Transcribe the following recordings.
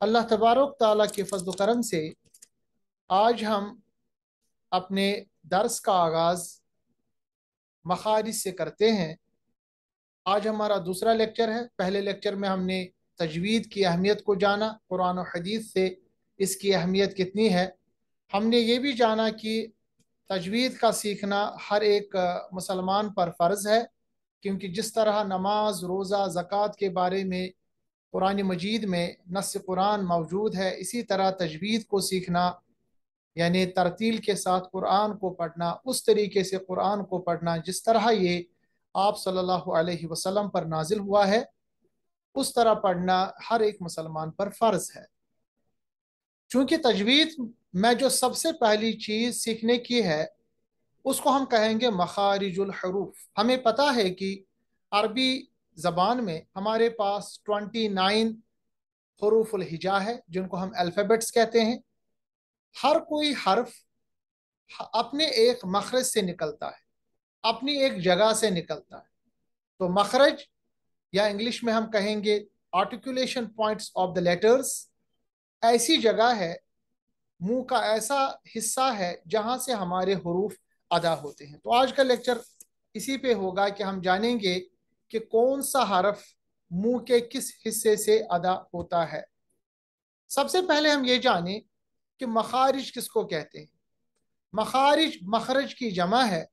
अल्लाह तबारक ताला के फजल करम से आज हम अपने दर्स का आगाज़ मखारिज से करते हैं। आज हमारा दूसरा लेक्चर है। पहले लेक्चर में हमने तजवीद की अहमियत को जाना, कुरान और हदीस से इसकी अहमियत कितनी है। हमने ये भी जाना कि तजवीद का सीखना हर एक मुसलमान पर फ़र्ज़ है, क्योंकि जिस तरह नमाज़, रोज़ा, ज़क़़त के बारे में कुरान मजीद में नस कुरान मौजूद है। इसी तरह तजवीद को सीखना, यानी तरतील के साथ कुरान को पढ़ना, उस तरीके से कुरान को पढ़ना, जिस तरह ये आप सल्लल्लाहु अलैहि वसल्लम पर नाजिल हुआ है, उस तरह पढ़ना हर एक मुसलमान पर फ़र्ज़ है। चूँकि तजवीद में जो सबसे पहली चीज़ सीखने की है, उसको हम कहेंगे मखारिजुल हरूफ। हमें पता है कि अरबी ज़बान में हमारे पास ट्वेंटी नाइन हरूफुल हिजा है, जिनको हम अल्फ़ाबेट्स कहते हैं। हर कोई हर्फ अपने एक मखरज से निकलता है, अपनी एक जगह से निकलता है। तो मखरज, या इंग्लिश में हम कहेंगे articulation points of the letters ऐसी जगह है, मुँह का ऐसा हिस्सा है, जहाँ से हमारे हरूफ अदा होते हैं। तो आज का लेक्चर इसी पे होगा कि हम जानेंगे कि कौन सा हरफ मुँह के किस हिस्से से अदा होता है? सबसे पहले हम ये जाने कि मखारिज किसको कहते हैं। मखारिज, मखरज की जमा है।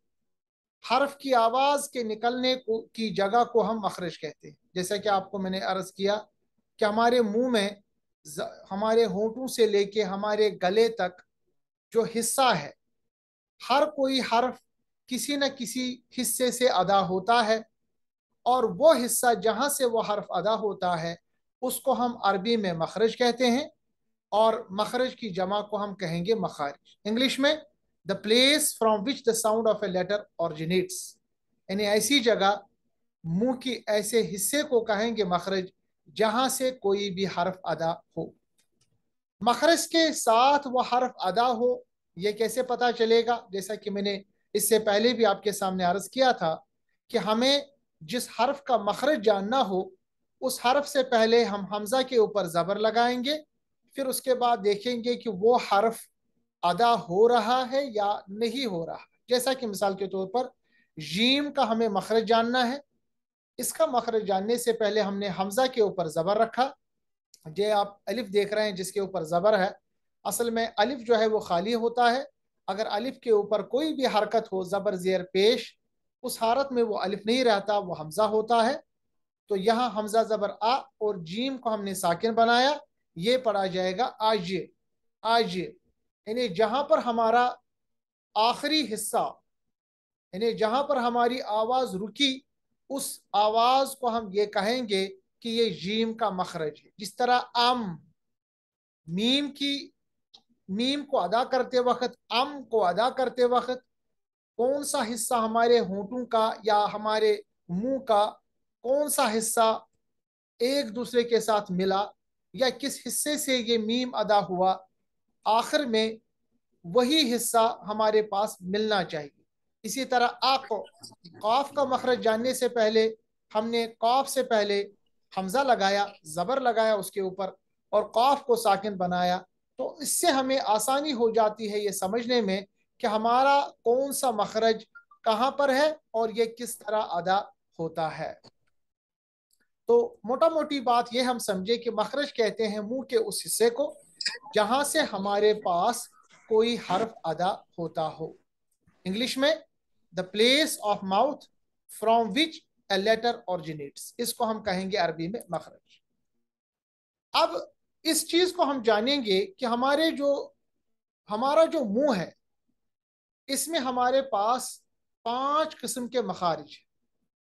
हरफ की आवाज़ के निकलने को, की जगह को हम मखरज कहते हैं। जैसा कि आपको मैंने अर्ज़ किया कि हमारे मुँह में हमारे होठों से लेके हमारे गले तक जो हिस्सा है, हर कोई हर्फ किसी न किसी हिस्से से अदा होता है। और वो हिस्सा जहाँ से वो हर्फ अदा होता है, उसको हम अरबी में मखरज कहते हैं और मखरज की जमा को हम कहेंगे मखारिज। इंग्लिश में the place from which the sound of a letter originates यानी ऐसी जगह, मुँह की ऐसे हिस्से को कहेंगे मखरज, जहाँ से कोई भी हर्फ अदा हो। मखरज के साथ वह हर्फ अदा हो यह कैसे पता चलेगा? जैसा कि मैंने इससे पहले भी आपके सामने अर्ज़ किया था कि हमें जिस हर्फ का मखरज जानना हो, उस हर्फ से पहले हम हमजा के ऊपर ज़बर लगाएँगे, फिर उसके बाद देखेंगे कि वो हर्फ अदा हो रहा है या नहीं हो रहा। जैसा कि मिसाल के तौर पर जीम का हमें मखरज जानना है। इसका मखरज जानने से पहले हमने हमजा के ऊपर ज़बर रखा। जे आप अलिफ देख रहे हैं जिसके ऊपर ज़बर है। असल में अलिफ जो है वो खाली होता है। अगर अलिफ के ऊपर कोई भी हरकत हो, ज़बर ज़ेर पेश उस हारत में वो अलिफ नहीं रहता, वो हमजा होता है। तो यहाँ हमजा ज़बर आ और जीम को हमने साकिन बनाया। ये पढ़ा जाएगा आज आज यानी जहाँ पर हमारा आखिरी हिस्सा, यानी जहाँ पर हमारी आवाज़ रुकी, उस आवाज़ को हम ये कहेंगे कि ये जीम का मखरज है। जिस तरह अम मीम की, मीम को अदा करते वक्त अम को अदा करते वक्त कौन सा हिस्सा हमारे होंठों का या हमारे मुँह का कौन सा हिस्सा एक दूसरे के साथ मिला या किस हिस्से से ये मीम अदा हुआ, आखिर में वही हिस्सा हमारे पास मिलना चाहिए। इसी तरह आक कौफ का मखरज जानने से पहले, हमने कौफ से पहले हमजा लगाया, ज़बर लगाया उसके ऊपर और कौफ को साकिन बनाया। तो इससे हमें आसानी हो जाती है ये समझने में कि हमारा कौन सा मखरज कहाँ पर है और ये किस तरह अदा होता है। तो मोटा मोटी बात ये हम समझे कि मखरज कहते हैं मुँह के उस हिस्से को जहाँ से हमारे पास कोई हर्फ अदा होता हो। इंग्लिश में the place of mouth from which a letter originates इसको हम कहेंगे अरबी में मखरज। अब इस चीज़ को हम जानेंगे कि हमारे जो, हमारा जो मुँह है इसमें हमारे पास पाँच किस्म के मखारिज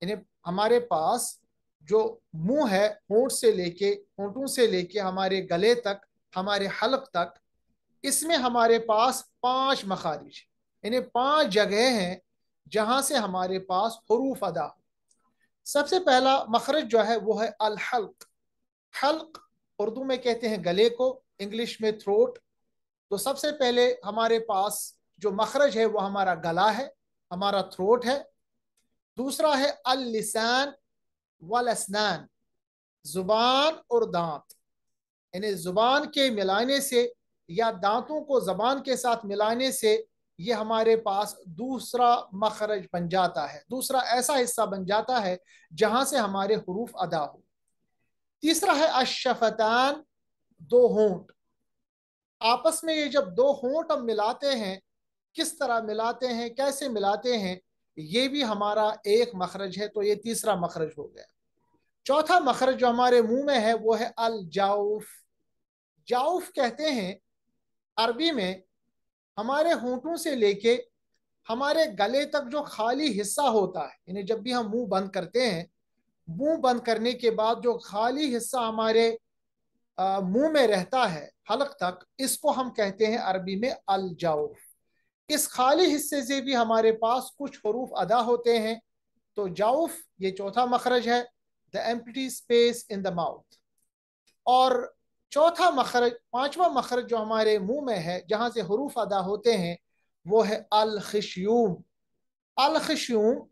यानी हमारे पास जो मुँह है, होंठ से लेके, होंठों से लेके हमारे गले तक, हमारे हलक तक, इसमें हमारे पास पाँच मखारिज यानी पाँच जगह हैं जहाँ से हमारे पास हरूफ अदा हो। सबसे पहला मखरज जो है, वो है अल हल्क हल्क उर्दू में कहते हैं गले को, इंग्लिश में थ्रोट तो सबसे पहले हमारे पास जो मखरज है, वो हमारा गला है, हमारा थ्रोट है। दूसरा है अल लिसान ज़ुबान और दांत। यानी ज़ुबान के मिलाने से या दांतों को जबान के साथ मिलाने से ये हमारे पास दूसरा मखरज बन जाता है। दूसरा ऐसा हिस्सा बन जाता है जहाँ से हमारे हरूफ अदा हो। तीसरा है अशफतान दो होंठ। आपस में ये जब दो होंठ हम मिलाते हैं किस तरह मिलाते हैं, कैसे मिलाते हैं, ये भी हमारा एक मखरज है तो ये तीसरा मखरज हो गया। चौथा मखरज जो हमारे मुँह में है, वो है अल जाउफ जाउफ कहते हैं, अरबी में, हमारे होंठों से लेके हमारे गले तक जो खाली हिस्सा होता है, यानी जब भी हम मुँह बंद करते हैं, मुँह बंद करने के बाद जो खाली हिस्सा हमारे मुँह में रहता है, हलक तक, इसको हम कहते हैं अरबी में अल जाउफ इस खाली हिस्से से भी हमारे पास कुछ हरूफ अदा होते हैं। तो जाउफ, ये चौथा मखरज है the empty space in the mouth और चौथा मखरज, पांचवा मखरज जो हमारे मुँह में है, जहाँ से हरूफ अदा होते हैं, वो है अल खशयूम अल खशयूम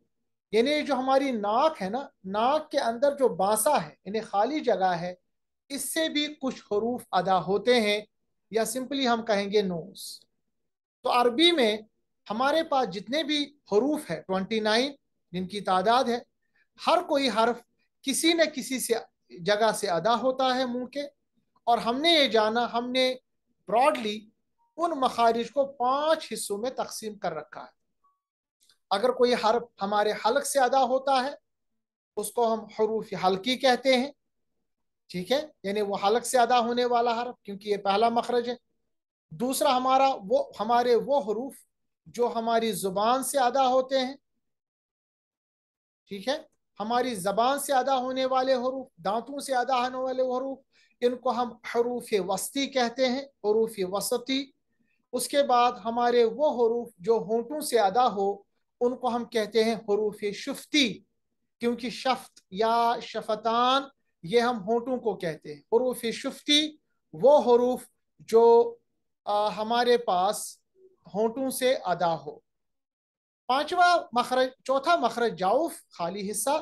यानी जो हमारी नाक है ना, नाक के अंदर जो बांसा है, यानी खाली जगह है, इससे भी कुछ हरूफ अदा होते हैं, या सिंपली हम कहेंगे नोस तो अरबी में हमारे पास जितने भी हरूफ है ट्वेंटी नाइन जिनकी तादाद है, हर कोई हर्फ किसी न किसी से, जगह से अदा होता है मुँह के। और हमने ये जाना, हमने ब्रॉडली उन मखारिज को पाँच हिस्सों में तकसीम कर रखा है। अगर कोई हर्फ हमारे हलक से अदा होता है, उसको हम हरूफ हल्की कहते हैं। ठीक है? यानी वो हलक से अदा होने वाला हर्फ, क्योंकि ये पहला मखरज है। दूसरा हमारा वो, हमारे वो हरूफ जो हमारी ज़ुबान से अदा होते हैं। ठीक है? हमारी जबान से अदा होने वाले हरूफ, दांतों से अदा होने वाले हरूफ, इनको हम हरूफ वस्ती कहते हैं, हरूफ वसती। उसके बाद हमारे वो हरूफ जो होंठों से अदा हो, उनको हम कहते हैं हरूफ शुफ्ती, क्योंकि शफ्त या शफतान ये हम होंठों को कहते हैं। हरूफ शुफ्ती वो हरूफ जो आ, हमारे पास होंठों से अदा हो। पांचवा मखरज चौथा मखरज जाऊफ खाली हिस्सा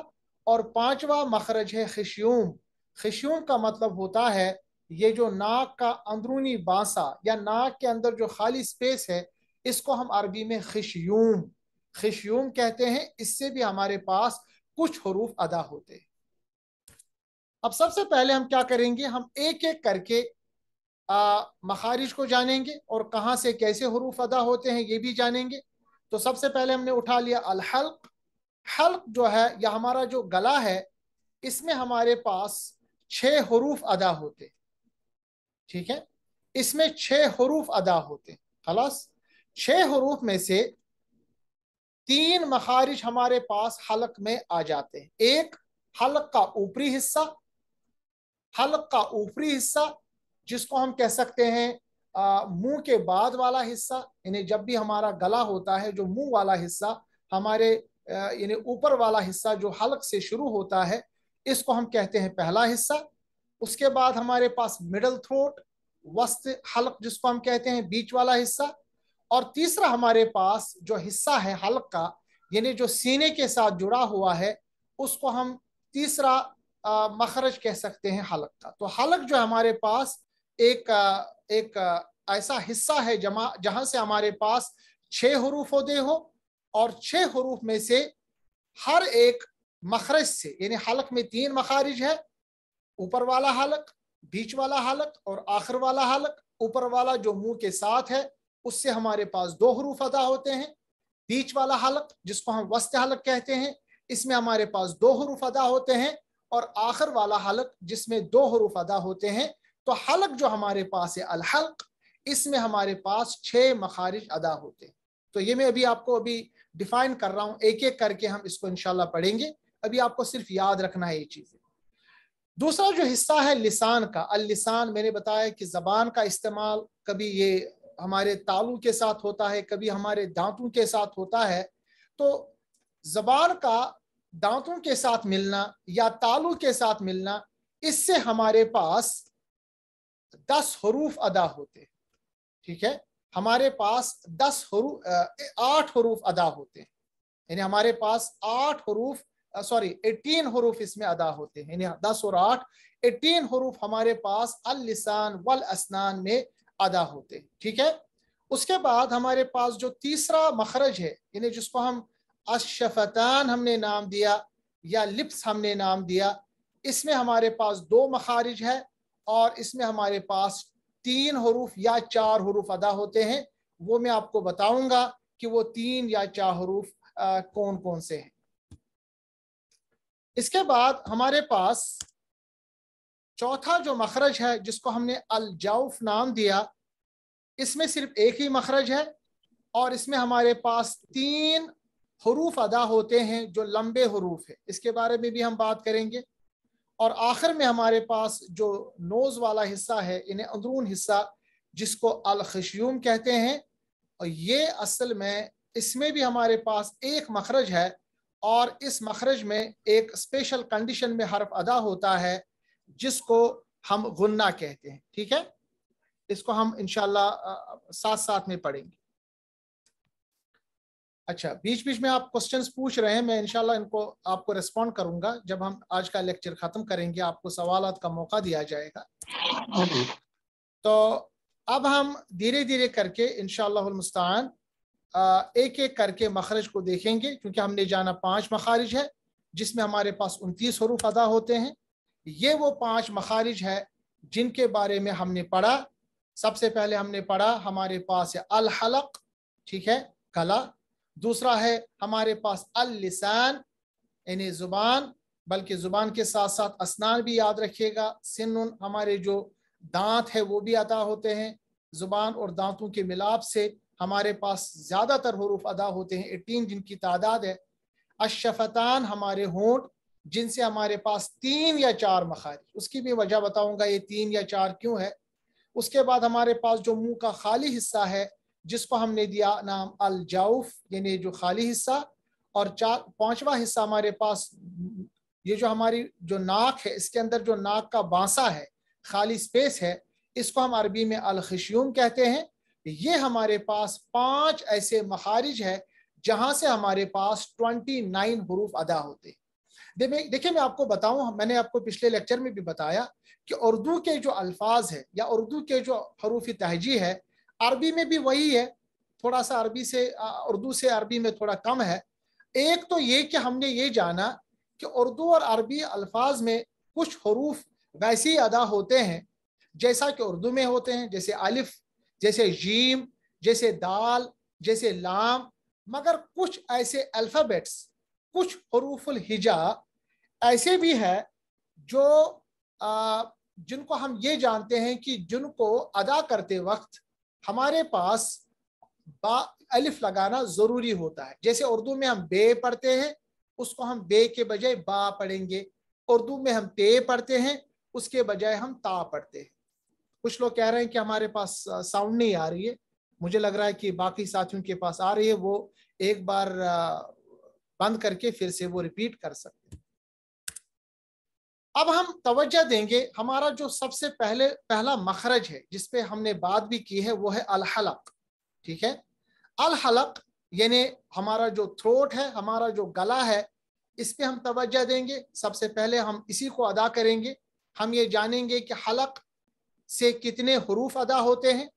और पांचवा मखरज है खशयूम। खशूम का मतलब होता है ये जो नाक का अंदरूनी बांसा या नाक के अंदर जो खाली स्पेस है इसको हम अरबी में खशयूम। खशयूम कहते हैं इससे भी हमारे पास कुछ हरूफ अदा होते हैं। अब सबसे पहले हम क्या करेंगे हम एक एक करके मखारिज को जानेंगे और कहाँ से कैसे हरूफ अदा होते हैं ये भी जानेंगे। तो सबसे पहले हमने उठा लिया अल हल्क जो है, या हमारा जो गला है, इसमें हमारे पास छह हरूफ अदा होते। ठीक है? इसमें छह हरूफ अदा होते। खलास। छह हरूफ में से तीन मखारिज हमारे पास हलक में आ जाते हैं। एक, हलक का ऊपरी हिस्सा। हलक का ऊपरी हिस्सा। जिसको हम कह सकते हैं मुँह के बाद वाला हिस्सा, यानी जब भी हमारा गला होता है, जो मुँह वाला हिस्सा, हमारे यानी ऊपर वाला हिस्सा जो हलक से शुरू होता है, इसको हम कहते हैं पहला हिस्सा। उसके बाद हमारे पास मिडल थ्रोट वस्त हल्क जिसको हम कहते हैं, बीच वाला हिस्सा। और तीसरा हमारे पास जो हिस्सा है हल्क का, यानी जो सीने के साथ जुड़ा हुआ है, उसको हम तीसरा मखरज कह सकते हैं हलक का। तो हलक जो हमारे पास एक एक ऐसा हिस्सा है जमा, जहाँ से हमारे पास छह हरूफ होते हो और छह हरूफ में से हर एक मखरज से, यानी हलक में तीन मखारिज है, ऊपर वाला हलक, बीच वाला हलक और आखिर वाला हलक, ऊपर वाला जो मुँह के साथ है, उससे हमारे पास दो हरूफ अदा होते हैं। बीच वाला हलक, जिसको हम वस्त हलक कहते हैं, इसमें हमारे पास दो हरूफ अदा होते हैं और आखिर वाला हलक, जिसमें दो हरूफ अदा होते हैं तो हलक जो हमारे पास है, अलहल्क, इसमें हमारे पास छह मखारिज अदा होते हैं। तो ये मैं अभी आपको अभी डिफाइन कर रहा हूँ एक एक करके हम इसको इनशाला पढ़ेंगे। अभी आपको सिर्फ़ याद रखना है ये चीज़ें। दूसरा जो हिस्सा है, लिसान का। अल लिसान, मैंने बताया कि जबान का इस्तेमाल कभी ये हमारे तालू के साथ होता है, कभी हमारे दांतों के साथ होता है। तो जबान का दांतों के साथ मिलना या तालू के साथ मिलना, इससे हमारे पास दस हरूफ अदा होते हैं, ठीक है? हमारे पास दस हरूफ आठ हरूफ अदा होते हैं। यानी हमारे पास आठ हरूफ सॉरी एटीन हरूफ इसमें अदा होते हैं। यानी दस और आठ, एटीन हरूफ हमारे पास अल लिसान वल असनान में अदा होते हैं, ठीक है? उसके बाद हमारे पास जो तीसरा मखरज है, यानी जिसको हम अशफतान हमने नाम दिया, या लिप्स हमने नाम दिया, इसमें हमारे पास दो मखारिज है। और इसमें हमारे पास तीन हरूफ या चार हरूफ अदा होते हैं। वो मैं आपको बताऊँगा कि वो तीन या चार हरूफ कौन कौन से हैं। इसके बाद हमारे पास चौथा जो मखरज है, जिसको हमने अलजाउफ नाम दिया, इसमें सिर्फ़ एक ही मखरज है और इसमें हमारे पास तीन हरूफ अदा होते हैं जो लंबे हरूफ है। इसके बारे में भी हम बात करेंगे। और आखिर में हमारे पास जो नोज़ वाला हिस्सा है, इन्हें अंदरून हिस्सा जिसको अलखशयूम कहते हैं, और ये असल में इसमें भी हमारे पास एक मखरज है और इस मखरज में एक स्पेशल कंडीशन में हर्फ अदा होता है, जिसको हम गुन्ना कहते हैं। ठीक है? इसको हम इनशाला साथ साथ में पढ़ेंगे। अच्छा बीच बीच में आप क्वेश्चंस पूछ रहे हैं मैं इनशाला इनको आपको रिस्पॉन्ड करूँगा। जब हम आज का लेक्चर खत्म करेंगे आपको सवाल का मौका दिया जाएगा। तो अब हम धीरे धीरे करके इनशालास्तान एक एक करके मखरज को देखेंगे क्योंकि हमने जाना पाँच मखारिज है जिसमें हमारे पास उनतीस हरूफ अदा होते हैं। ये वो पाँच मखारिज है जिनके बारे में हमने पढ़ा। सबसे पहले हमने पढ़ा हमारे पास है अल हलक ठीक है गला दूसरा है हमारे पास अल लिसान यानी ज़ुबान, बल्कि ज़ुबान के साथ साथ असनान भी याद रखिएगा। सिन हमारे जो दांत है, वो भी अदा होते हैं। ज़ुबान और दांतों के मिलाप से हमारे पास ज़्यादातर हरूफ अदा होते हैं। एटीन जिनकी तादाद है। अशफतान हमारे होंठ, जिनसे हमारे पास तीन या चार मखारिज उसकी भी वजह बताऊँगा, ये तीन या चार क्यों है? उसके बाद हमारे पास जो मुँह का खाली हिस्सा है जिसको हमने दिया नाम अल जाउफ यानी जो खाली हिस्सा, और चार, पांचवा हिस्सा हमारे पास, ये जो हमारी जो नाक है, इसके अंदर जो नाक का बांसा है, खाली स्पेस है, इसको हम अरबी में अल खशयूम कहते हैं। ये हमारे पास पाँच ऐसे मखारिज है, जहाँ से हमारे पास ट्वेंटी नाइन हरूफ अदा होते हैं। देखिए मैं आपको बताऊँ, मैंने आपको पिछले लेक्चर में भी बताया कि उर्दू के जो अल्फाज है या उर्दू के जो हरूफ तहजी है अरबी में भी वही है थोड़ा सा अरबी से उर्दू से अरबी में थोड़ा कम है। एक तो ये कि हमने ये जाना कि उर्दू और अरबी अल्फाज में कुछ हरूफ वैसे ही अदा होते हैं जैसा कि उर्दू में होते हैं जैसे अलिफ जैसे जीम जैसे दाल जैसे लाम मगर कुछ ऐसे अल्फ़ाबेट्स कुछ हरूफुल हिजा ऐसे भी है जो आ, जिनको हम ये जानते हैं कि जिनको अदा करते वक्त हमारे पास बा, अलिफ लगाना ज़रूरी होता है। जैसे उर्दू में हम बे पढ़ते हैं, उसको हम बे के बजाय बा पढ़ेंगे। उर्दू में हम ते पढ़ते हैं, उसके बजाय हम ता पढ़ते हैं। कुछ लोग कह रहे हैं कि हमारे पास साउंड नहीं आ रही है। मुझे लग रहा है कि बाकी साथियों के पास आ रही है, वो एक बार बंद करके फिर से वो रिपीट कर सकते अब हम तवज्जो देंगे, हमारा जो सबसे पहले, पहला मखरज है, जिसपे हमने बात भी की है, वो है अलहलक, ठीक है? अलहलक, यानी हमारा जो थ्रोट है, हमारा जो गला है इस पर हम तवज्जो देंगे। सबसे पहले हम इसी को अदा करेंगे। हम ये जानेंगे कि हलक से कितने हरूफ अदा होते हैं।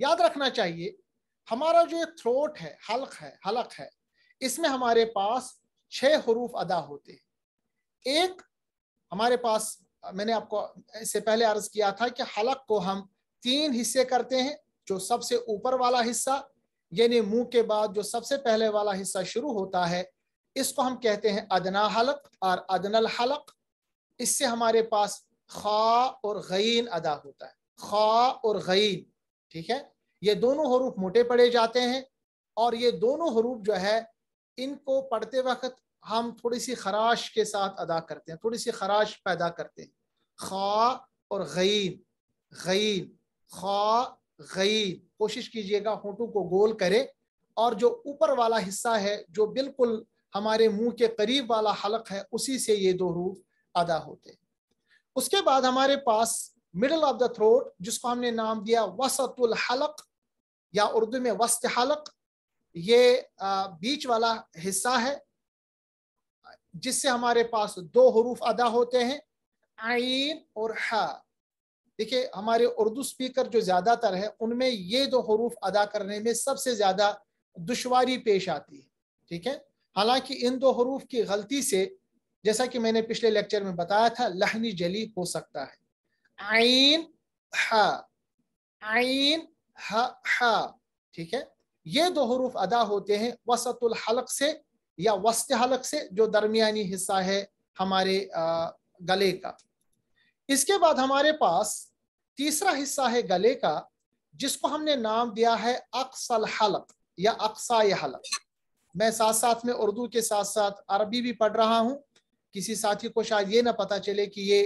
याद रखना चाहिए, हमारा जो थ्रोट है, हल्क है, हलक है, इसमें हमारे पास छह हरूफ अदा होते हैं। एक हमारे पास, मैंने आपको इससे पहले अर्ज़ किया था कि हलक को हम तीन हिस्से करते हैं, जो सबसे ऊपर वाला हिस्सा, यानी मुँह के बाद जो सबसे पहले वाला हिस्सा शुरू होता है, इसको हम कहते हैं अदना हलक और अदनल हलक। इससे हमारे पास खा और गईन अदा होता है। खा और गईन ठीक है? ये दोनों हरूफ मोटे पड़े जाते हैं और ये दोनों हरूफ जो है, इनको पढ़ते वक्त हम थोड़ी सी खराश के साथ अदा करते हैं, थोड़ी सी खराश पैदा करते हैं। खा और गईन गईन, खा, गईन। कोशिश कीजिएगा होठों को गोल करे और जो ऊपर वाला हिस्सा है, जो बिल्कुल हमारे मुँह के करीब वाला हलक है, उसी से ये दो रूफ अदा होते हैं। उसके बाद हमारे पास मिडल ऑफ़ द थ्रोट जिसको हमने नाम दिया वसतुल हलक, या उर्दू में वस्त हलक, ये बीच वाला हिस्सा है। जिससे हमारे पास दो हरूफ अदा होते हैं आइन और हा। देखिए, हमारे उर्दू स्पीकर जो ज़्यादातर है, उनमें ये दो हरूफ अदा करने में सबसे ज़्यादा दुशारी पेश आती है, ठीक है? हालाँकि इन दो हरूफ की गलती से, जैसा कि मैंने पिछले लेक्चर में बताया था, लहनी जली हो सकता है। आइन हा। आइन हा हा, ठीक है? ये दो हरूफ अदा होते हैं वसतुल हलक से या वस्त हलक से जो दरमियानी हिस्सा है हमारे गले का। इसके बाद हमारे पास तीसरा हिस्सा है गले का, जिसको हमने नाम दिया है अक्सल हलक या अक्साय हलक मैं साथ साथ में उर्दू के साथ साथ अरबी भी पढ़ रहा हूँ। किसी साथी को शायद ये ना पता चले कि ये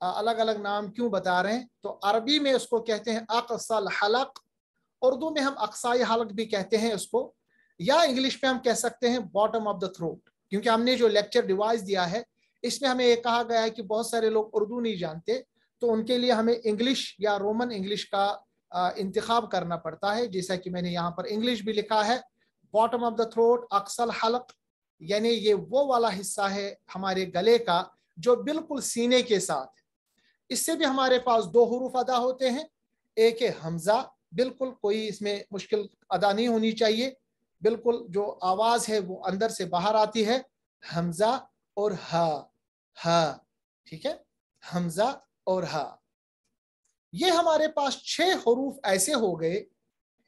अलग अलग नाम क्यों बता रहे हैं। तो अरबी में उसको कहते हैं अक्सल हलक उर्दू में हम अक्साई हलक भी कहते हैं उसको। या इंग्लिश में हम कह सकते हैं बॉटम ऑफ़ द थ्रोट क्योंकि हमने जो लेक्चर डिवाइस दिया है, इसमें हमें ये कहा गया है कि बहुत सारे लोग उर्दू नहीं जानते तो उनके लिए हमें इंग्लिश या रोमन इंग्लिश का इंतखब करना पड़ता है, जैसा कि मैंने यहाँ पर इंग्लिश भी लिखा है। बॉटम ऑफ़ द थ्रोट अक्सल हलक, यानी ये वो वाला हिस्सा है हमारे गले का, जो बिल्कुल सीने के साथ। इससे भी हमारे पास दो हरूफ अदा होते हैं, एक है हमजा, बिल्कुल कोई इसमें मुश्किल अदा नहीं होनी चाहिए बिल्कुल जो आवाज़ है वो अंदर से बाहर आती है, हमजा और हा हा, ठीक है? हमजा और हा। ये हमारे पास छह हरूफ ऐसे हो गए,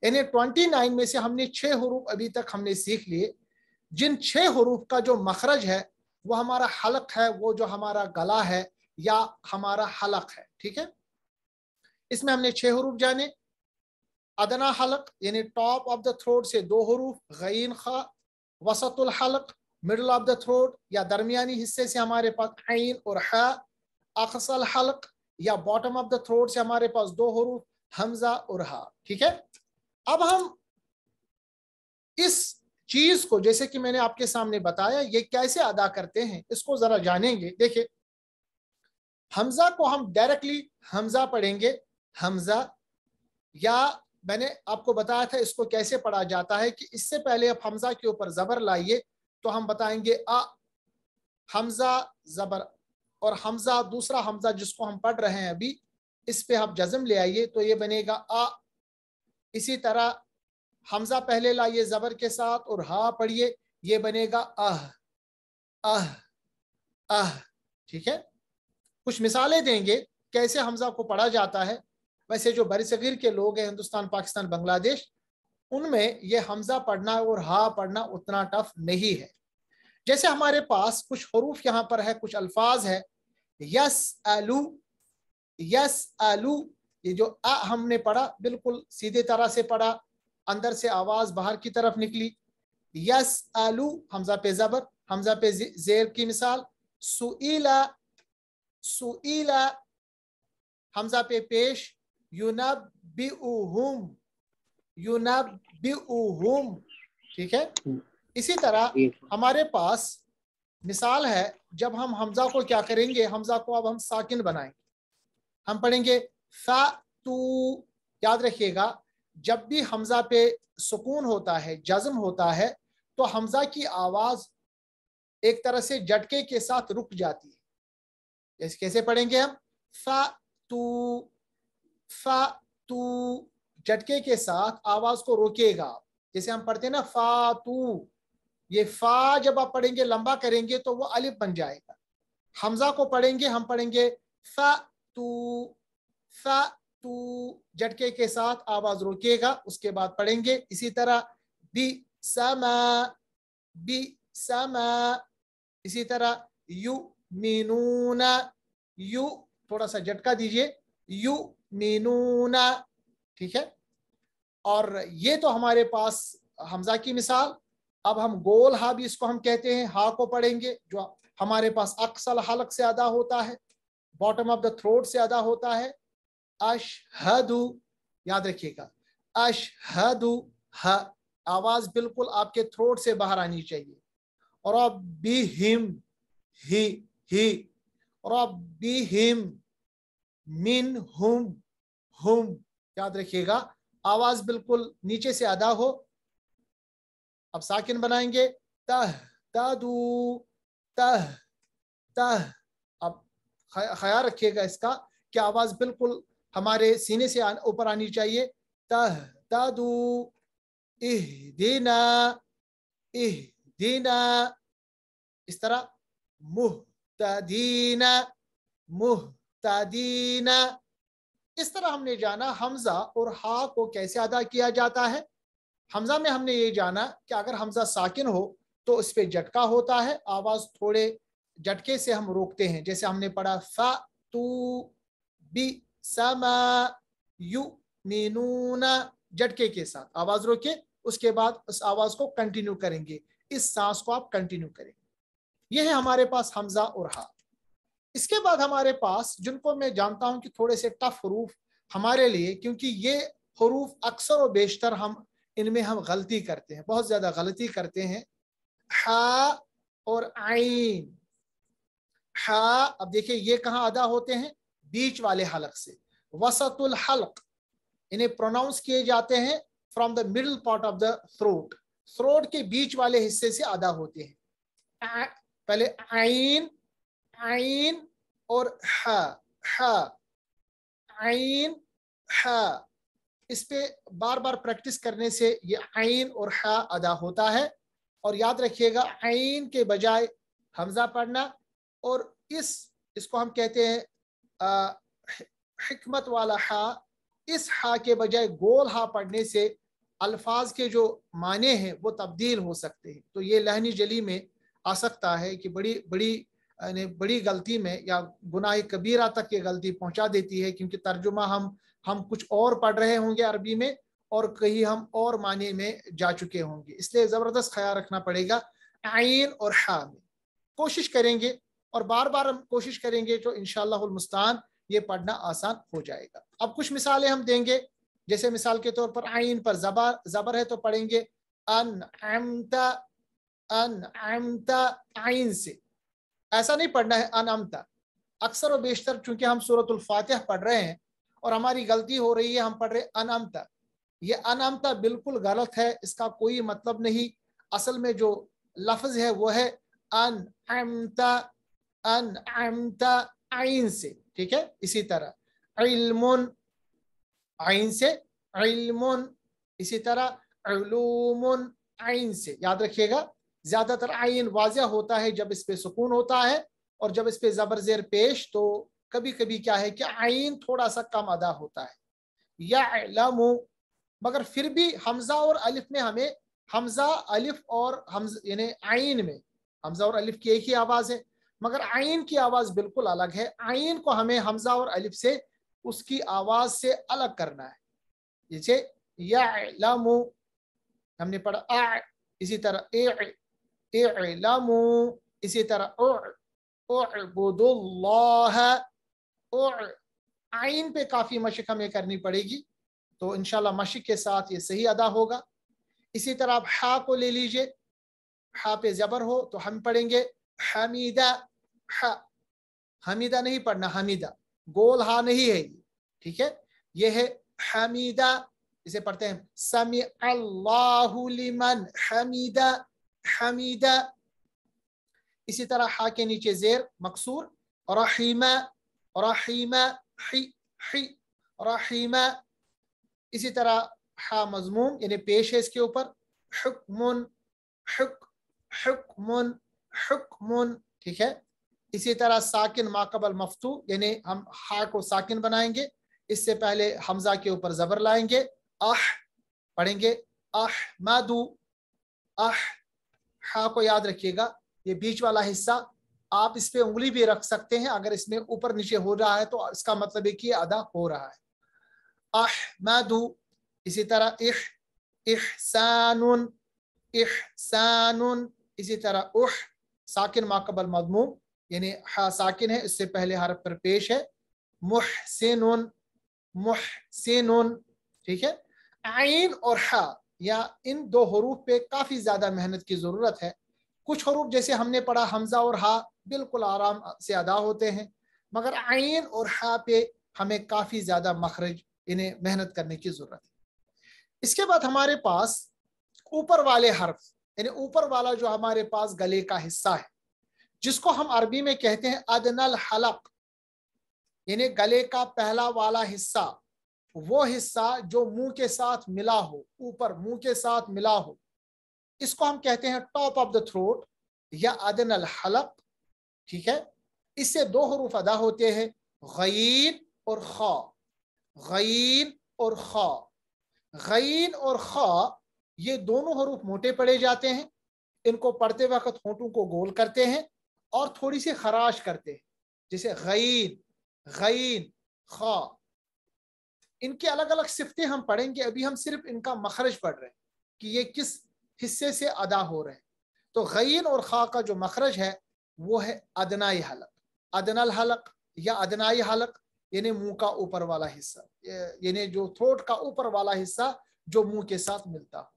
यानी ट्वेंटी नाइन में से हमने छह हरूफ अभी तक हमने सीख लिए। जिन छह हरूफ का जो मखरज है, वो हमारा हलक है, वो जो हमारा गला है या हमारा हलक है, ठीक है? इसमें हमने छह हरूफ जाने अदना हलक, यानी टॉप ऑफ़ द थ्रोट से दो हरूफ, गईन खा, वसतुल हलक मिडल ऑफ़ द थ्रोट या दरमियानी हिस्से से हमारे पास आइन और हा, अक्सल हलक, या बॉटम ऑफ़ द थ्रोट से हमारे पास दो हरूफ, हमजा और हा। ठीक है? अब हम इस चीज़ को, जैसे कि मैंने आपके सामने बताया, ये कैसे अदा करते हैं, इसको जरा जानेंगे। देखिए, हमजा को हम डायरेक्टली हमजा पढ़ेंगे, हमजा या मैंने आपको बताया था, इसको कैसे पढ़ा जाता है कि इससे पहले आप हमजा के ऊपर जबर लाइए तो हम बताएँगे अ हमजा जबर, और हमजा दूसरा हमजा जिसको हम पढ़ रहे हैं अभी, इस पे आप जज्म ले आइए तो ये बनेगा अ इसी तरह हमजा पहले लाइए जबर के साथ और हा पढ़िए, ये बनेगा अह अह अह, ठीक है? कुछ मिसालें देंगे, कैसे हमजा को पढ़ा जाता है? वैसे जो बरसगीर के लोग हैं, हिंदुस्तान, पाकिस्तान, बांग्लादेश, उनमें ये हमजा पढ़ना और हा पढ़ना उतना टफ नहीं है। जैसे हमारे पास कुछ हरूफ यहाँ पर है, कुछ अल्फाज है, यस आलू यस आलू ये जो आ हमने पढ़ा, बिल्कुल सीधे तरह से पढ़ा, अंदर से आवाज़ बाहर की तरफ़ निकली। यस आलू हमजा पे जबर, हमजा पे जेर की मिसाल, सुईला सुईला, हमजा पे पेश यूनब बिउहुम यूनब बिउहुम ठीक है? इसी तरह हमारे पास मिसाल है जब हम हमजा को क्या करेंगे? हमजा को अब हम साकिन बनाएँगे। हम पढ़ेंगे सा तू याद रखिएगा जब भी हमजा पे सुकून होता है जज्म होता है तो हमजा की आवाज़ एक तरह से झटके के साथ रुक जाती है। जैसे कैसे पढ़ेंगे हम? फा तू फा, तू, झटके के साथ आवाज़ को रोकेगा। जैसे हम पढ़ते हैं ना, फा, तू, ये फा जब आप पढ़ेंगे, लंबा करेंगे तो वो अलिफ बन जाएगा। हमजा को पढ़ेंगे, हम पढ़ेंगे फा, तू फा, तू, झटके के साथ आवाज़ रोकेगा, उसके बाद पढ़ेंगे इसी तरह, बी, समा बी, समा, इसी तरह, यू, मीनूना, यू, थोड़ा सा झटका दीजिए, यू मीनूना, ठीक है? और ये तो हमारे पास हमजा की मिसाल। अब हम गोल हा भी इसको हम कहते हैं, हा को पढ़ेंगे, जो हमारे पास अक्सल हलक से अदा होता है बॉटम ऑफ़ द थ्रोट से अदा होता है। अश अशहदु, याद रखिएगा, अशहदु, ह, आवाज़ बिल्कुल आपके थ्रोट से बाहर आनी चाहिए। और अब बी हिम, ही ही, और अब बी हिम, मिन हुम हुम, याद रखिएगा। आवाज़ बिल्कुल नीचे से अदा हो। अब साकिन बनाएँगे। तह, तदू, तह तह। अब ख्याल रखिएगा इसका कि आवाज़ बिल्कुल हमारे सीने से ऊपर आनी चाहिए। तह, तदू, इह दीना इह दीना। इस तरह। मुहतदीना मुहतदीना। इस तरह हमने जाना हमजा और हा को कैसे अदा किया जाता है? हमजा में हमने ये जाना कि अगर हमजा साकिन हो तो उस पर झटका होता है, आवाज़ थोड़े झटके से हम रोकते हैं। जैसे हमने पढ़ा फ तू, बी, समा, यू, मीनूना, झटके के साथ। आवाज़ रोके, उसके बाद उस आवाज़ को कंटिन्यू करेंगे। इस सांस को आप कंटिन्यू करेंगे। यह है हमारे पास हमजा और हा। इसके बाद हमारे पास, जिनको मैं जानता हूँ कि थोड़े से टफ हरूफ हमारे लिए, क्योंकि ये हरूफ अक्सर और बेशतर हम, इनमें हम गलती करते हैं, बहुत ज़्यादा गलती करते हैं। हा और आइन हा, अब देखिए, ये कहाँ अदा होते हैं? बीच वाले हलक से। वसतुल हल्क। इन्हें प्रोनाउंस किए जाते हैं from the middle part of the throat throat के बीच वाले हिस्से से अदा होते हैं। पहले आइन आइन और हा हा। हा। इस पे बार बार प्रैक्टिस करने से ये आइन और हा अदा होता है। और याद रखिएगा आइन के बजाय हमजा पढ़ना और इस, इसको हम कहते हैं हिकमत वाला हा, इस हा के बजाय गोल हा पढ़ने से अल्फाज के जो माने हैं वो तब्दील हो सकते हैं। तो ये लहनी जली में आ सकता है कि बड़ी बड़ी बड़ी गलती में या गुनाह कबीरा तक ये गलती पहुँचा देती है, क्योंकि तर्जुमा हम हम कुछ और पढ़ रहे होंगे अरबी में और कहीं हम और माने में जा चुके होंगे। इसलिए ज़बरदस्त ख्याल रखना पड़ेगा आइन और हा में कोशिश करेंगे और बार बार हम कोशिश करेंगे तो इनशालास्तान ये पढ़ना आसान हो जाएगा। अब कुछ मिसालें हम देंगे, जैसे मिसाल के तौर पर आइन पर जबर जबर है तो पढ़ेंगे अन अन आइन से। ऐसा नहीं पढ़ना है अन अमता अक्सर और बेशतर चूँकि हम सूरतुल फातिह पढ़ रहे हैं और हमारी गलती हो रही है, हम पढ़ रहे अनमता ये अनमता बिल्कुल गलत है, इसका कोई मतलब नहीं। असल में जो लफ्ज है, वो है अन अमता अन अमता आइन से। ठीक है? इसी तरह। इल्मुन, आइन से। इल्मुन, इसी तरह। आइन से। याद रखिएगा। ज़्यादातर आइन वाजिया होता है जब इस पे सुकून होता है और जब इस पे जबर जेर पेश तो कभी कभी क्या है कि आइन थोड़ा सा कम अदा होता है। या मगर फिर भी हमजा और अलिफ में हमें, हमजा, अलिफ और हमज, यानी आइन में, हमजा और अलिफ की एक ही आवाज़ है, मगर आइन की आवाज़ बिल्कुल अलग है। आइन को हमें हमजा और अलिफ से, उसकी आवाज़ से अलग करना है। जैसे या लमु हमने पढ़ा, आ, इसी तरह, ए इसी तरह और आइन पे काफ़ी मशक हमें करनी पड़ेगी तो इनशाला मशक के साथ ये सही अदा होगा इसी तरह आप हा को ले लीजिए हा पे ज़बर हो तो हम पढ़ेंगे हमीदा हा हमीदा नहीं पढ़ना हमीदा गोल हा नहीं है ये ठीक है ये है हमीदा इसे पढ़ते हैं समी अल्लाहु हमीदा हमीदा इसी तरह हा के नीचे जेर मकसूर रहीमा रहीमा ही ही रहीमा इसी तरह हा मजमूम यानी पेश है इसके ऊपर हुक्मुन हुक हुक्मुन हुक्मुन ठीक है इसी तरह साकिन माकबल मफतू यानी हम हा को साकिन बनाएँगे इससे पहले हमजा के ऊपर जबर लाएँगे आह पढ़ेंगे आह मादू आह हा को याद रखिएगा, ये बीच वाला हिस्सा आप इस पे उंगली भी रख सकते हैं, अगर इसमें ऊपर नीचे हो रहा है तो इसका मतलब है कि अदा हो रहा है। आह मादू इसी तरह इह, इहसानुन इहसानुन, इसी तरह उह, साकिन माकबल मदमूम, यानी हा साकिन है, इससे पहले हरफ पर पेश है। मुहसिनुन मुहसिनुन, ठीक है? आइन और हा। या इन दो हरूफ पे काफ़ी ज़्यादा मेहनत की ज़रूरत है। कुछ हरूफ जैसे हमने पढ़ा, हमजा और हा बिल्कुल आराम से अदा होते हैं, मगर आइन और हा पे हमें काफ़ी ज़्यादा मखरज, इन्हें मेहनत करने की ज़रूरत है। इसके बाद हमारे पास ऊपर वाले हर्फ, यानी ऊपर वाला जो हमारे पास गले का हिस्सा है, जिसको हम अरबी में कहते हैं अदनल हलक, यानी गले का पहला वाला हिस्सा। वो हिस्सा जो मुँह के साथ मिला हो, ऊपर मुँह के साथ मिला हो, इसको हम कहते हैं टॉप ऑफ़ द थ्रोट या अदनल हलक, ठीक है? इससे दो हरूफ अदा होते हैं गईन और खा। गईन और खा। गईन और खा, ये दोनों हरूफ मोटे पड़े जाते हैं, इनको पढ़ते वक्त होठों को गोल करते हैं और थोड़ी सी खराश करते हैं, जैसे गईन गईन खा। इनकी अलग अलग सिफतें हम पढ़ेंगे, अभी हम सिर्फ़ इनका मखरज पढ़ रहे हैं कि ये किस हिस्से से अदा हो रहे हैं। तो गईन और खा का जो मखरज है, वो है अदनाई हलक। अदनल हलक या अदनाई हलक, यानी मुँह का ऊपर वाला हिस्सा। यानी जो थ्रोट का ऊपर वाला हिस्सा जो मुँह के साथ मिलता हो।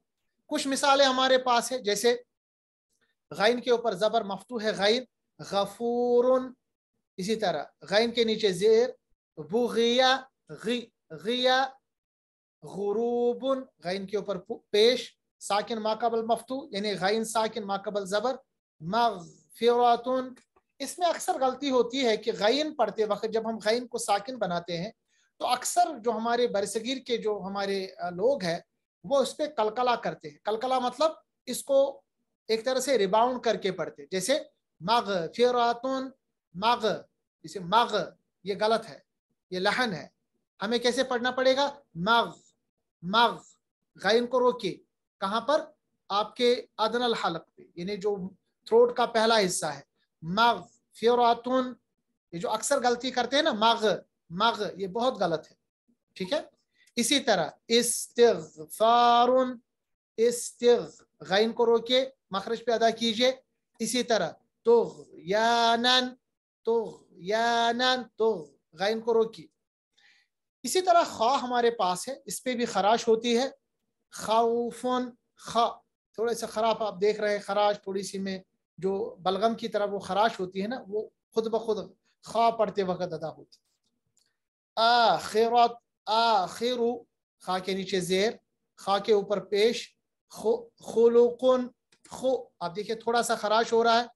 कुछ मिसालें हमारे पास है, जैसे गैन के ऊपर जबर मफतू है, गैन गफूर इसी तरह। गैन के नीचे जेर, बुगिया गिया, गुरूबन, गैन के ऊपर पेश, साकिन माकबल मफतू, यानी गैन, साकिन माकबल जबर, मगफिरतुन। इसमें अक्सर गलती होती है कि गैन पढ़ते वक्त जब हम गैन को साकिन बनाते हैं तो अक्सर जो हमारे बरसगीर के जो हमारे लोग हैं, वो उस पर कलकला करते हैं। कलकला मतलब इसको एक तरह से रिबाउंड करके पढ़ते जैसे मग फिरातुन मग, जैसे मग, ये गलत है, ये लहन है। हमें कैसे पढ़ना पड़ेगा? मग मग गैन को रोकिए। कहाँ पर? आपके अदनल हलक पे, यानी जो थ्रोट का पहला हिस्सा है। मग, फिरातुन, ये जो अक्सर गलती करते हैं ना, मग मग, ये बहुत गलत है। ठीक है? इसी तरह, इस्तिगफारुन इस्तिग को रोकिए, मखरज पे अदा कीजिए। इसी तरह तो यानन तो तो गैन को रोकिए। इसी तरह खा हमारे पास है, इस पर भी खराश होती है। खाउफन खा। थोड़े से खराब आप देख रहे हैं, खराश थोड़ी सी में जो बलगम की तरह वो खराश होती है ना, वो खुद ब खुद खा पढ़ते वक्त अदा होती आखिरत, आखिरु, खा के नीचे जेर, खा के ऊपर पेश खुलुकुन, खो। आप देखिए, थोड़ा सा खराश हो रहा है।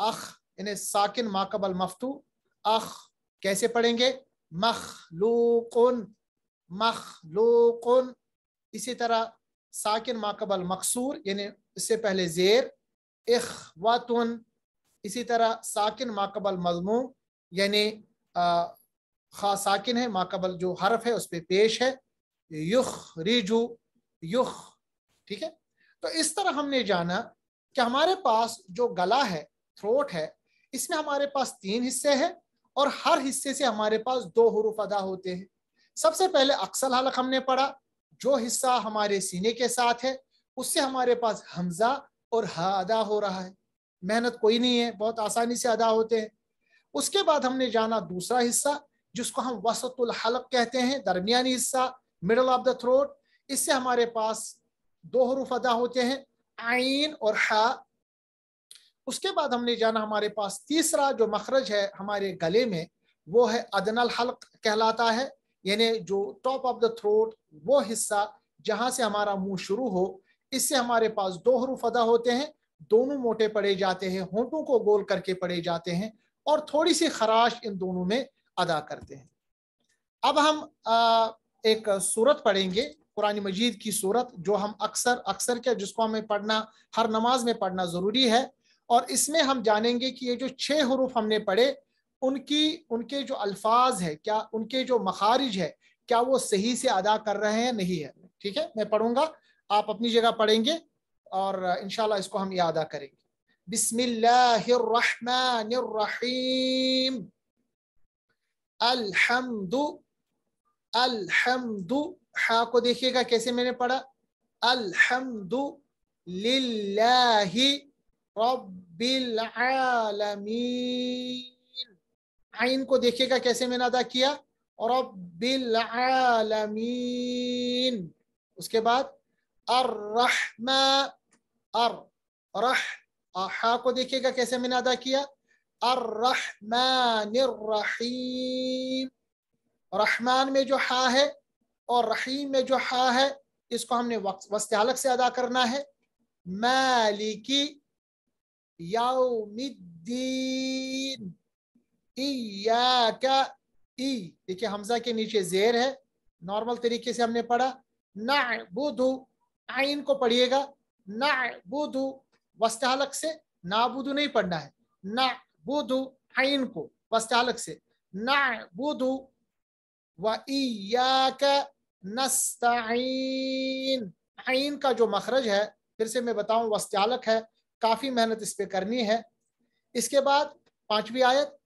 अख यानी साकिन माकबल मफतू। अख, कैसे पढ़ेंगे? मखलूकुन मखलूकुन, इसी तरह साकिन, माकबल, मकसूर, यानी इससे पहले जेर, इखवातुन, इसी तरह साकिन, माकबल मजमू यानी खा, साकिन है, माकबल जो हरफ है, उस पर पे पेश है युख रिजु युख, ठीक है? तो इस तरह हमने जाना कि हमारे पास जो गला है थ्रोट है, इसमें हमारे पास तीन हिस्से हैं और हर हिस्से से हमारे पास दो हरूफ अदा होते हैं। सबसे पहले अक्सर हलक हमने पढ़ा, जो हिस्सा हमारे सीने के साथ है, उससे हमारे पास हमजा और हा अदा हो रहा है। मेहनत कोई नहीं है, बहुत आसानी से अदा होते हैं। उसके बाद हमने जाना दूसरा हिस्सा, जिसको हम वसतुल हलक कहते हैं, दरमियानी हिस्सा मिडल ऑफ़ द थ्रोट इससे हमारे पास दो हरूफ अदा होते हैं आइन और हा उसके बाद हमने जाना हमारे पास तीसरा जो मखरज है हमारे गले में वो है अदनल हल्क कहलाता है यानी जो टॉप ऑफ़ द थ्रोट वो हिस्सा जहाँ से हमारा मुँह शुरू हो इससे हमारे पास दो हरूफ अदा होते हैं दोनों मोटे पड़े जाते हैं होंठों को गोल करके पड़े जाते हैं और थोड़ी सी खराश इन दोनों में अदा करते हैं। अब हम आ, एक सूरत पढ़ेंगे कुरान मजीद की सूरत जो हम अक्सर अक्सर क्या जिसको हमें पढ़ना हर नमाज़ में पढ़ना ज़रूरी है और इसमें हम जानेंगे कि ये जो छह हरूफ हमने पढ़े, उनकी, उनके जो अल्फाज है, क्या उनके जो मखारिज है, क्या वो सही से अदा कर रहे हैं नहीं है? ठीक है? मैं पढ़ूँगा, आप अपनी जगह पढ़ेंगे और इनशाला इसको हम याद करेंगे। बिस्मिल्लाहिर्रहमानिर्रहीम। अल्हम्दु अल्हम्दु, हा को देखिएगा कैसे मैंने पढ़ा? अल्हम्दु लिल्लाहि आलमीन। आइन को देखिएगा कैसे मैंने अदा किया? रब्बिल उसके बाद अर्रहमा, अर, रह हा को देखिएगा कैसे मैंने अदा किया? अर्रहमानिर्रहीम। रहमान में जो हा है और रहीम में जो हा है, इसको हमने वस्त अलग से अदा करना है। मालिकी यौमिद्दीन इयाका ई देखिए हमजा के नीचे जेर है। नॉर्मल तरीके से हमने पढ़ा। ना बुधु आइन को पढ़िएगा। ना वस्तालक से नाबुदु नहीं पढ़ना है। ना बुधु आइन को। वस्तालक से। ना व नस्ताइन। आइन का जो मखरज है, फिर से मैं बताऊँ, वस्तालक है। काफ़ी मेहनत इस पे करनी है। इसके बाद पांचवी आयत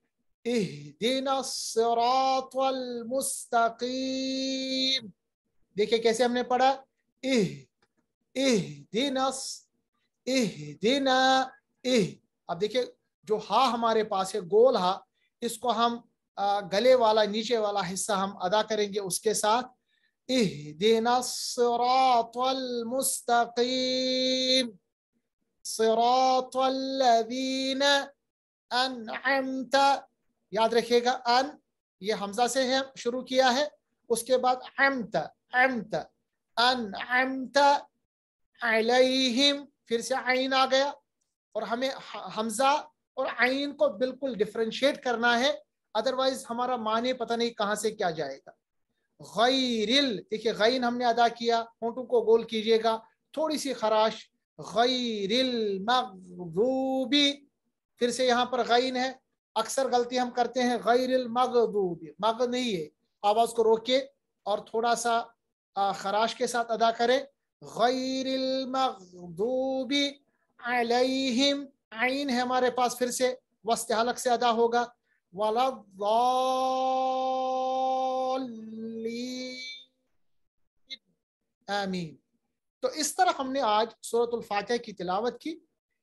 मुस्तकीम। देखिए कैसे हमने पढ़ा, इह इह दिनस इह दिना इह। अब देखिए, जो हा हमारे पास है, गोल हा, इसको हम गले वाला, नीचे वाला हिस्सा हम अदा करेंगे उसके साथ इह दिना मुस्तकीम। सिरातल्लज़ीन अनअमत। याद रखिएगा, अन, ये हमजा से है, शुरू किया है, उसके बाद अमत अमत अन अमत अलैहिम, फिर से आइन आ गया, और हमें हमजा और आइन को बिल्कुल डिफ्रेंशिएट करना है अदरवाइज़ हमारा माने पता नहीं कहाँ से क्या जाएगा। गैरिल, देखिए गैन हमने अदा किया, होंठों को गोल कीजिएगा, थोड़ी सी खराश गैरिल मगदूबी फिर से यहाँ पर गैन है। अक्सर गलती हम करते हैं गैरिल मगदूबी मग नहीं है। आवाज़ को रोके और थोड़ा सा खराश के साथ अदा करें। गैरिल मगदूबी अलैहिम। आइन है हमारे पास फिर से। वस्त हलक से अदा होगा। वाला आमीन। तो इस तरह हमने आज सूरत फातह की तिलावत की।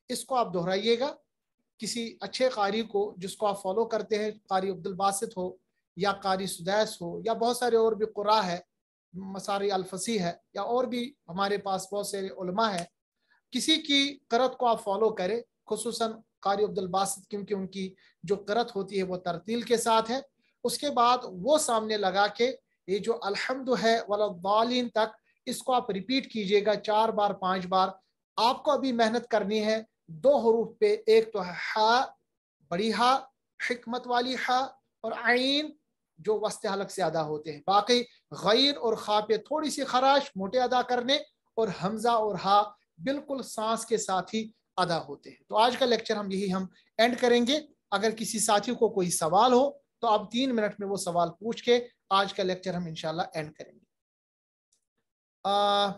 इसको आप दोहराइएगा। किसी अच्छे कारी को, जिसको आप फॉलो करते हैं, कारी अब्दुल बासित हो, या कारी सुदैस हो, या बहुत सारे और भी कुरा है, मसारी अलफसी है, या और भी हमारे पास बहुत सारे उलमा है, किसी की करत को आप फॉलो करें खसूस कारी अब्दुल बासित, क्योंकि उनकी जो करत होती है वो तरतील के साथ है। उसके बाद वो सामने लगा के, ये जो अलहमद है वालीन तक इसको आप रिपीट कीजिएगा चार बार, पाँच बार। आपको अभी मेहनत करनी है। दो हरूफ पे, एक तो है हा बड़ी हा, हिकमत वाली हा और आइन जो वस्त हलक से अदा होते हैं। बाकी गैर और खा पे थोड़ी सी खराश, मोटे अदा करने और हमजा और हा बिल्कुल सांस के साथ ही अदा होते हैं। तो आज का लेक्चर हम यही हम एंड करेंगे। अगर किसी साथी को कोई सवाल हो तो आप तीन मिनट में वो सवाल पूछ के आज का लेक्चर हम इंशाल्लाह एंड करेंगे। आ,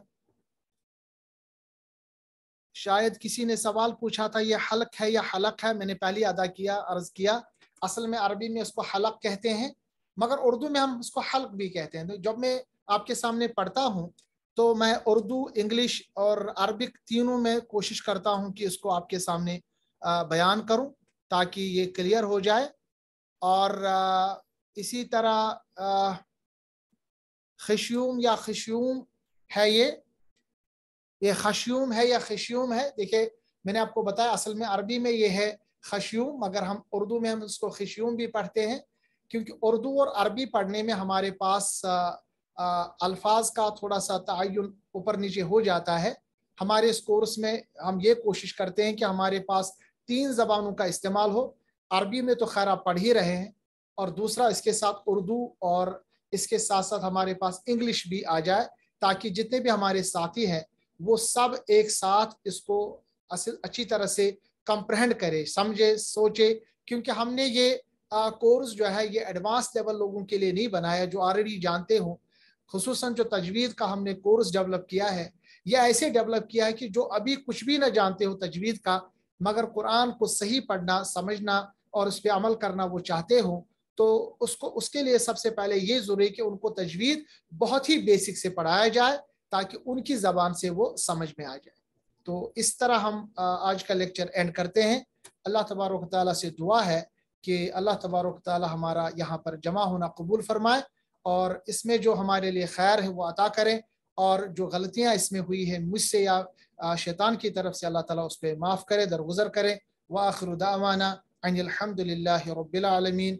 शायद किसी ने सवाल पूछा था ये हलक है या हलक है? मैंने पहले अदा किया अर्ज़ किया। असल में अरबी में उसको हलक कहते हैं मगर उर्दू में हम उसको हल्क भी कहते हैं। तो जब मैं आपके सामने पढ़ता हूँ तो मैं उर्दू इंग्लिश और अरबिक तीनों में कोशिश करता हूँ कि इसको आपके सामने बयान करूँ ताकि ये क्लियर हो जाए। और इसी तरह खशूम या खशूम है ये? ये खशूम है या खशूम है? देखिए, मैंने आपको बताया असल में अरबी में ये है खशूम मगर हम उर्दू में हम इसको खशूम भी पढ़ते हैं, क्योंकि उर्दू और अरबी पढ़ने में हमारे पास अल्फाज का थोड़ा सा तयन ऊपर नीचे हो जाता है। हमारे इस कोर्स में हम ये कोशिश करते हैं कि हमारे पास तीन जबानों का इस्तेमाल हो। अरबी में तो खैर आप पढ़ ही रहे हैं, और दूसरा इसके साथ उर्दू और इसके साथ साथ हमारे पास इंग्लिश भी आ जाए। ताकि जितने भी हमारे साथी हैं, वो सब एक साथ इसको अच्छी तरह से कंप्रहेंड करे, समझे, सोचे, क्योंकि हमने ये कोर्स जो है, ये एडवांस लेवल लोगों के लिए नहीं बनाया, जो ऑलरेडी जानते हो। खसूस जो तजवीज़ का हमने कोर्स डेवलप किया है यह ऐसे डेवलप किया है कि जो अभी कुछ भी ना जानते हो तजवीज़ का, मगर कुरान को सही पढ़ना, समझना और उस पर अमल करना वो चाहते हो तो उसको, उसके लिए सबसे पहले ये ज़रूरी कि उनको तजवीज़ बहुत ही बेसिक से पढ़ाया जाए, ताकि उनकी ज़बान से वो समझ में आ जाए। तो इस तरह हम आज का लेक्चर एंड करते हैं। अल्लाह तबारक ताली से दुआ है कि अल्लाह तबारक ताली हमारा यहाँ पर जमा होना कबूल फरमाए और इसमें जो हमारे लिए खैर है वो अता करें और जो गलतियाँ इसमें हुई है मुझसे या शैतान की तरफ़ से अल्लाह ताला उस पर माफ़ करे, दरगुजर करे। व आखिर दावाना अनिलहमदिल्ला रबालमीन